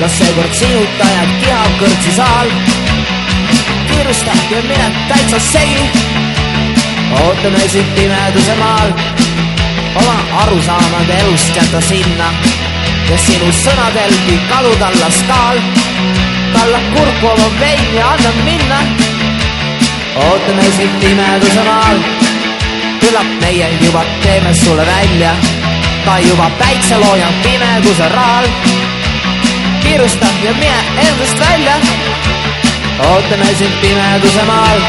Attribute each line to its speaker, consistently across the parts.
Speaker 1: las seekord sinuta jääb kihav kõrtsisaal. kiirusta ja mine täitsa segi. ootame sind pimeduse maal. oma arusaamad elust jäta sinna ja sinu sõnadelgi kadud alla skaal. kallab kurku oma vein ja annab minna. ootame sind pimeduse maal. küllap meie juba teeme sulle välja ka juba päikseloojang pimeduse raal. kiirusta ja mine endast välja. ootame sind pimeduse maal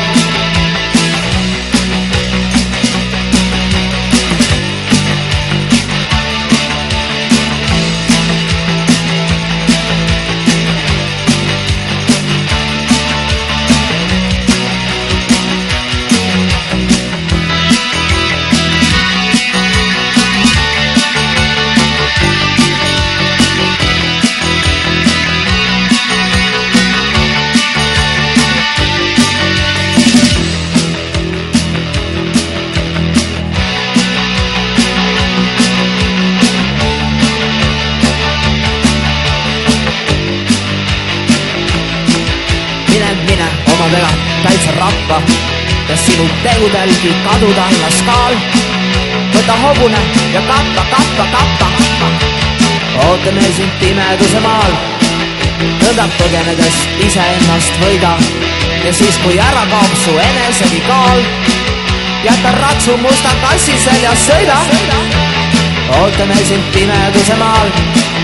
Speaker 1: omadega täitsa rappa ja sinu tegudelgi kaduda alla skaal. võta hobune ja kappa, kappa, kappa, kappa. ootame sind pimeduse maal. nõnda põgenedes iseennast võida ja siis, kui ära kaob su enesegi kaal, jäta ratsu musta kassi seljas, sõida. ootame sind pimeduse maal